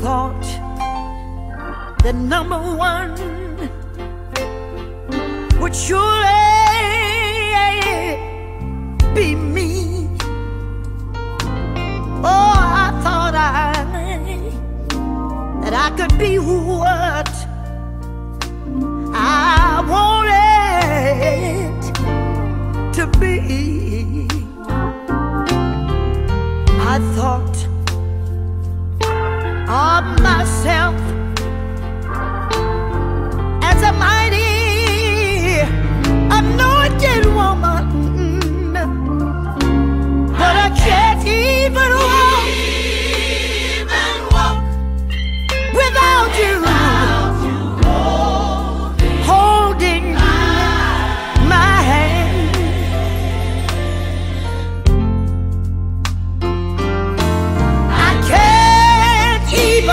thought that number one would surely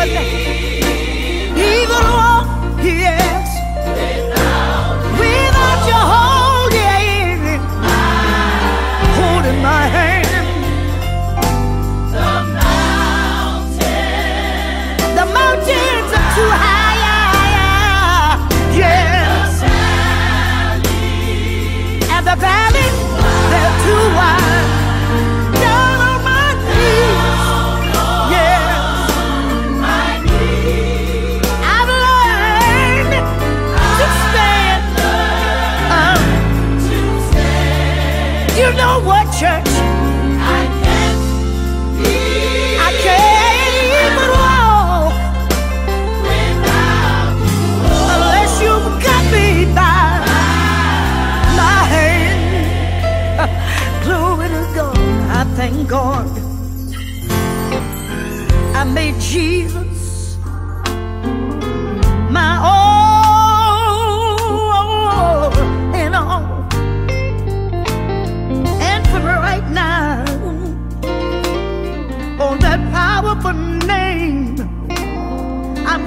Gracias. you know what, church? I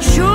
Sure.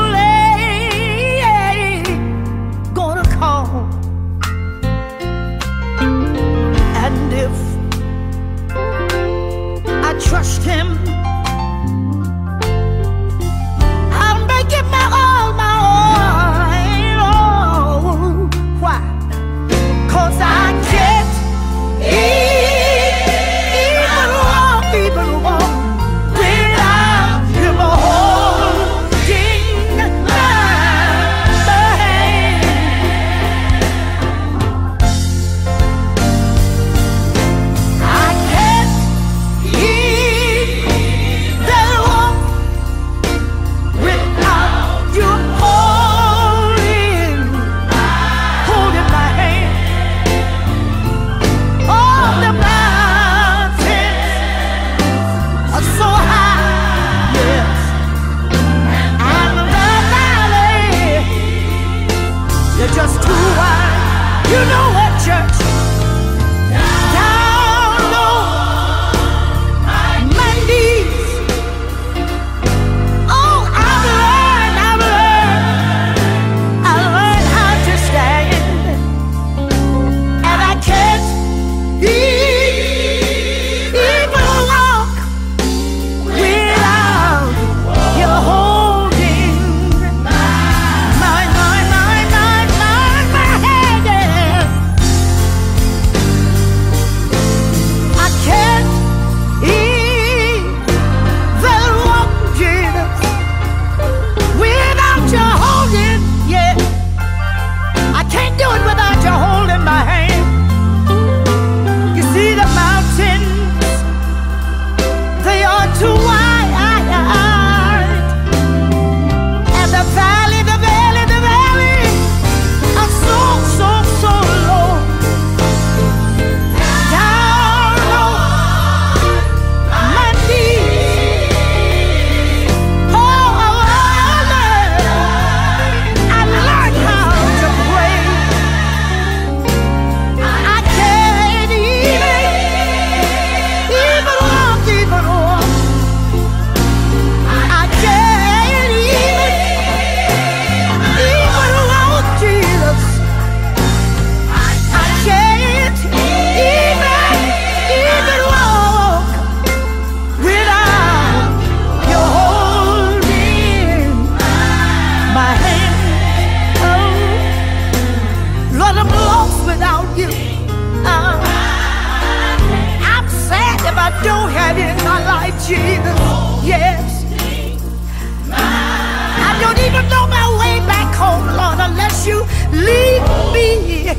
Even know my way back home, Lord, unless you lead me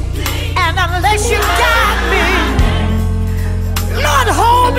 and unless you guide me. Lord, hold